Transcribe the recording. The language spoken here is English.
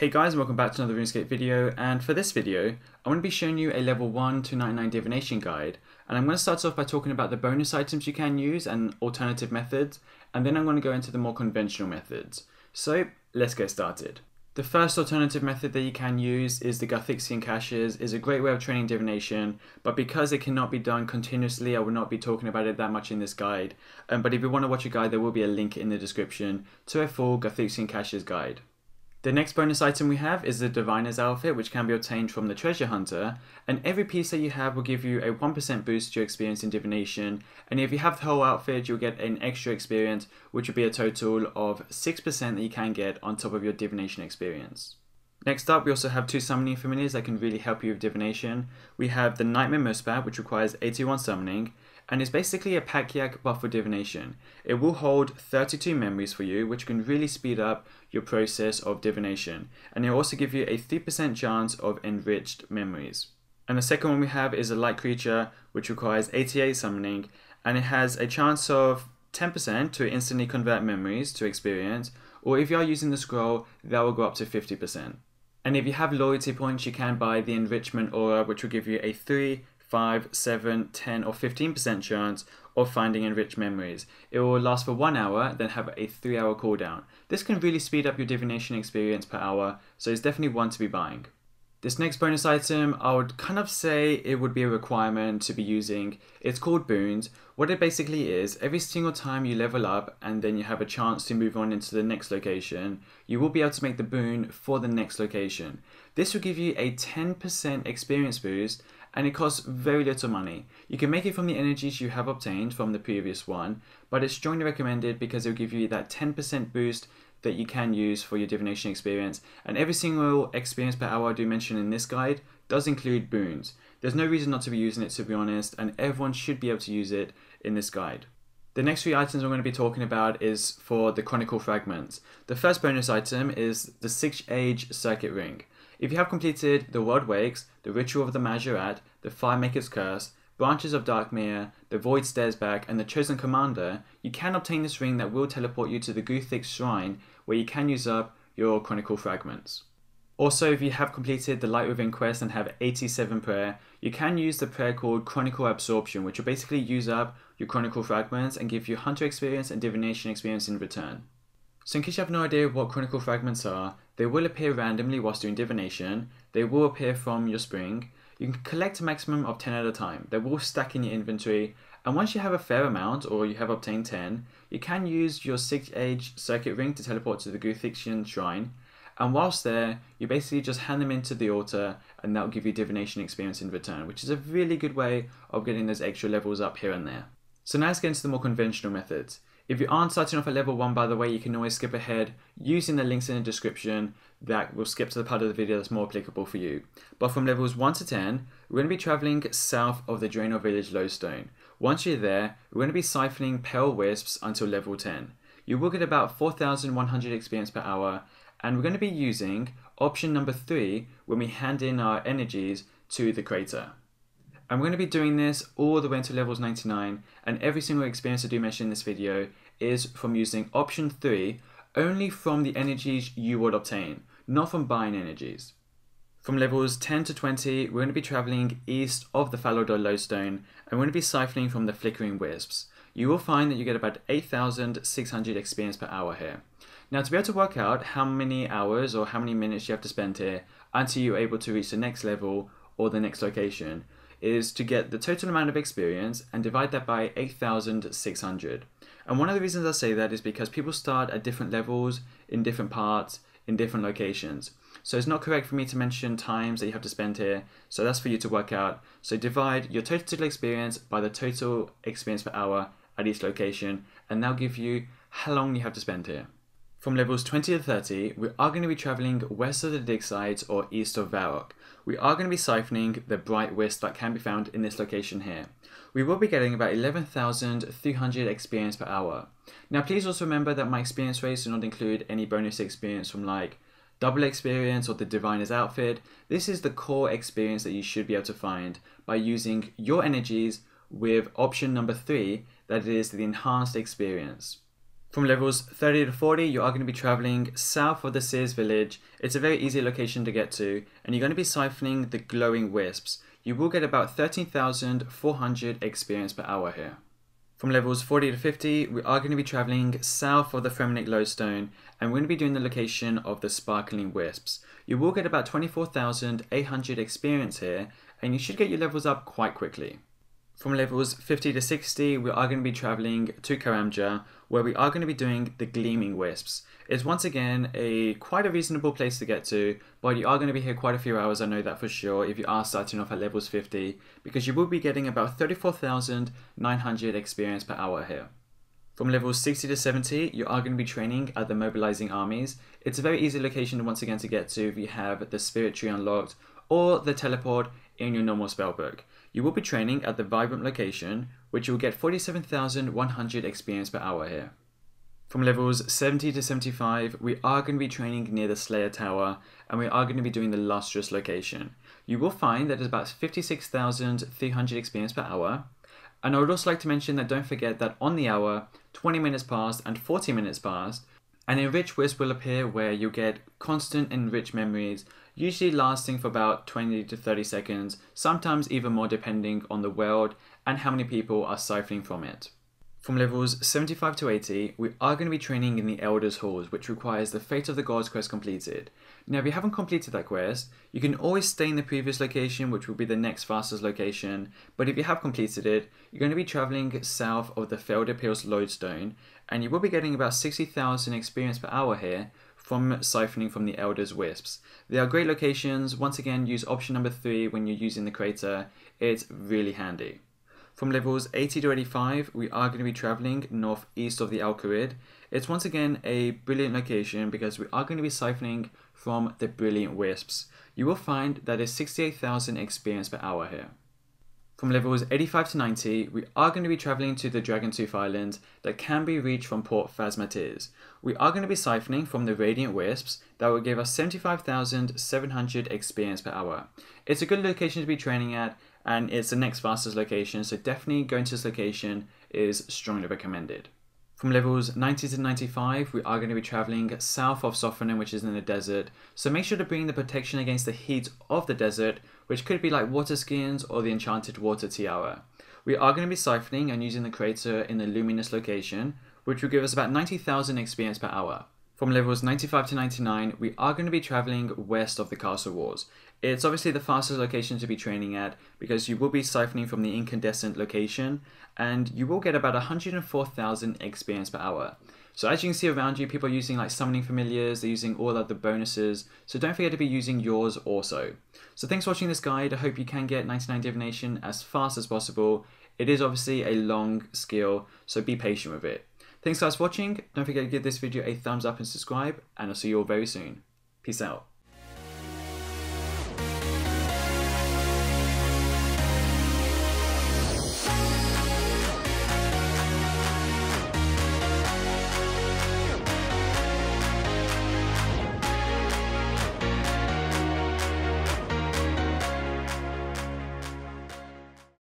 Hey guys, and welcome back to another RuneScape video, and for this video, I'm going to be showing you a level 1 to 99 divination guide, and I'm going to start off by talking about the bonus items you can use and alternative methods, and then I'm going to go into the more conventional methods. So, let's get started. The first alternative method that you can use is the Guthixian caches. is a great way of training divination, but because it cannot be done continuously, I will not be talking about it that much in this guide. Um, but if you want to watch a guide, there will be a link in the description to a full Guthixian caches guide. The next bonus item we have is the Diviner's outfit, which can be obtained from the Treasure Hunter, and every piece that you have will give you a 1% boost to your experience in Divination, and if you have the whole outfit, you'll get an extra experience, which will be a total of 6% that you can get on top of your Divination experience. Next up, we also have two summoning familiars that can really help you with divination. We have the Nightmare Muspah, which requires 81 summoning, and is basically a Pack-Yak buff for divination. It will hold 32 memories for you, which can really speed up your process of divination, and it will also give you a 3% chance of enriched memories. And the second one we have is a light creature, which requires 88 summoning, and it has a chance of 10% to instantly convert memories to experience, or if you are using the scroll, that will go up to 50%. And if you have loyalty points, you can buy the enrichment aura, which will give you a 3, 5, 7, 10, or 15% chance of finding enriched memories. It will last for one hour, then have a 3 hour cooldown. This can really speed up your divination experience per hour, so it's definitely one to be buying. This next bonus item, I would kind of say it would be a requirement to be using. It's called Boons. What it basically is, every single time you level up and then you have a chance to move on into the next location, you will be able to make the boon for the next location. This will give you a 10% experience boost and it costs very little money. You can make it from the energies you have obtained from the previous one, but it's strongly recommended because it'll give you that 10% boost that you can use for your divination experience. And every single experience per hour I do mention in this guide does include boons. There's no reason not to be using it to be honest, and everyone should be able to use it in this guide. The next three items I'm going to be talking about is for the Chronicle Fragments. The first bonus item is the Sixth-Age Circuit Ring. If you have completed the World Wakes, the Ritual of the Mahjarrat, the Firemaker's Curse, Branches of Darkmeer, the Void Stares back, and the Chosen Commander, you can obtain this ring that will teleport you to the Guthix Shrine, where you can use up your Chronicle Fragments. Also, if you have completed the Light Within quest and have 87 prayer, you can use the prayer called Chronicle Absorption, which will basically use up your Chronicle Fragments and give you Hunter experience and Divination experience in return. So in case you have no idea what Chronicle Fragments are, they will appear randomly whilst doing Divination, they will appear from your spring, you can collect a maximum of 10 at a time. They will stack in your inventory, and once you have a fair amount, or you have obtained 10, you can use your 6 age circuit ring to teleport to the Guthixian shrine, and whilst there, you basically just hand them into the altar, and that will give you divination experience in return, which is a really good way of getting those extra levels up here and there. So now let's get into the more conventional methods. If you aren't starting off at level 1 by the way, you can always skip ahead using the links in the description that will skip to the part of the video that's more applicable for you. But from levels 1 to 10, we're going to be travelling south of the Draynor village Lodestone. Once you're there, we're going to be siphoning Pale Wisps until level 10. You will get about 4100 experience per hour, and we're going to be using option number 3 when we hand in our energies to the crater. We're going to be doing this all the way until levels 99, and every single experience I do mention in this video is from using option 3 only from the energies you would obtain, not from buying energies. From levels 10 to 20, we're going to be travelling east of the Falador Lodestone, and we're going to be siphoning from the Flickering Wisps. You will find that you get about 8,600 experience per hour here. Now to be able to work out how many hours or how many minutes you have to spend here until you're able to reach the next level or the next location, is to get the total amount of experience and divide that by 8,600. And one of the reasons I say that is because people start at different levels, in different parts, in different locations. So it's not correct for me to mention times that you have to spend here, so that's for you to work out. So divide your total experience by the total experience per hour at each location, and that'll give you how long you have to spend here. From levels 20 to 30, we are going to be travelling west of the dig sites or east of Varrock. We are going to be siphoning the bright wisp that can be found in this location here. We will be getting about 11,300 experience per hour. Now please also remember that my experience rates do not include any bonus experience from like double experience or the diviner's outfit. This is the core experience that you should be able to find by using your energies with option number three, that is the enhanced experience. From levels 30 to 40, you are going to be traveling south of the Seers' village. It's a very easy location to get to, and you're going to be siphoning the glowing wisps. You will get about 13,400 experience per hour here. From levels 40 to 50, we are going to be traveling south of the Fremennik Lodestone, and we're going to be doing the location of the Sparkling Wisps. You will get about 24,800 experience here, and you should get your levels up quite quickly. From levels 50 to 60, we are going to be traveling to Karamja, where we are going to be doing the Gleaming Wisps. It's once again a quite a reasonable place to get to, but you are going to be here quite a few hours, I know that for sure, if you are starting off at levels 50, because you will be getting about 34,900 experience per hour here. From levels 60 to 70, you are going to be training at the Mobilizing Armies. It's a very easy location once again to get to if you have the Spirit Tree unlocked or the Teleport in your normal spellbook. You will be training at the Vibrant location, which you will get 47,100 experience per hour here. From levels 70 to 75, we are going to be training near the Slayer Tower, and we are going to be doing the Lustrous location. You will find that it's about 56,300 experience per hour, and I would also like to mention that don't forget that on the hour, 20 minutes past and 40 minutes past, an enriched wisp will appear where you get constant enriched memories usually lasting for about 20 to 30 seconds, sometimes even more depending on the world and how many people are siphoning from it. From levels 75 to 80, we are going to be training in the Elders Halls, which requires the Fate of the Gods quest completed. Now, if you haven't completed that quest, you can always stay in the previous location, which will be the next fastest location, but if you have completed it, you're going to be traveling south of the Felderpils Lodestone, and you will be getting about 60,000 experience per hour here, from siphoning from the Elder's Wisps. They are great locations. Once again, use option number 3 when you're using the crater. It's really handy. From levels 80 to 85, we are going to be traveling northeast of the Al Kharid. It's once again a brilliant location because we are going to be siphoning from the Brilliant Wisps. You will find that is 68,000 experience per hour here. From levels 85 to 90, we are going to be traveling to the Dragontooth Island that can be reached from Port Phasmatys. We are going to be siphoning from the Radiant Wisps that will give us 75,700 experience per hour. It's a good location to be training at and it's the next fastest location, so definitely going to this location is strongly recommended. From levels 90 to 95, we are going to be traveling south of Sophanem, which is in the desert, so make sure to bring the protection against the heat of the desert, which could be like water skins or the enchanted water tiara. We are going to be siphoning and using the crater in the luminous location, which will give us about 90,000 experience per hour. From levels 95 to 99, we are going to be traveling west of the Castle Wars. It's obviously the fastest location to be training at because you will be siphoning from the incandescent location and you will get about 104,000 experience per hour. So as you can see around you, people are using like summoning familiars, they're using all of the bonuses, so don't forget to be using yours also. So thanks for watching this guide, I hope you can get 99 Divination as fast as possible. It is obviously a long skill, so be patient with it. Thanks guys for watching, don't forget to give this video a thumbs up and subscribe, and I'll see you all very soon. Peace out.